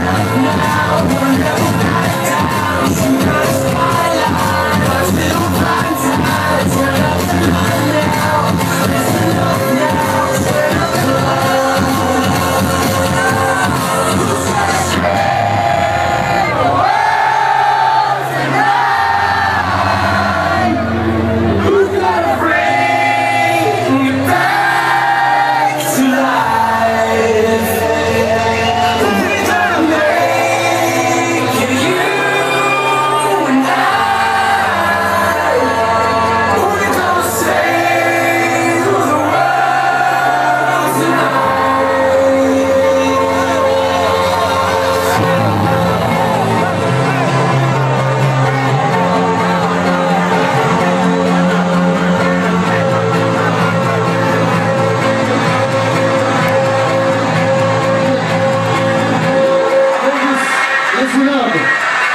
now.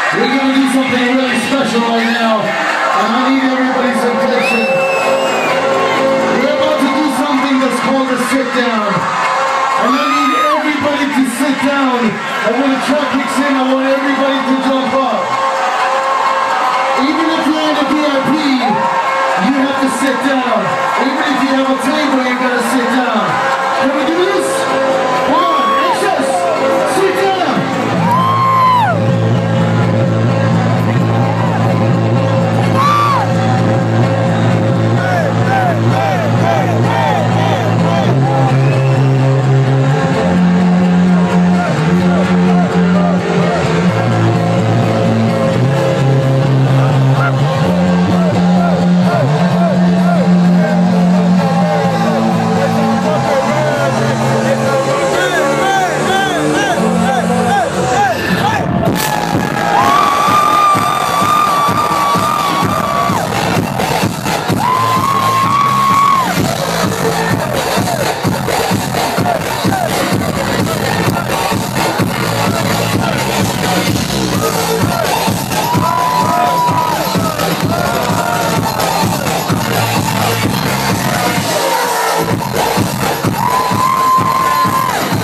We're going to do something really special right now, and I need everybody's attention. We're about to do something that's called a sit down, and I need everybody to sit down, and when the track kicks in, I want everybody to jump up. Even if you're in a VIP, you have to sit down. Even if you have a table, you gotta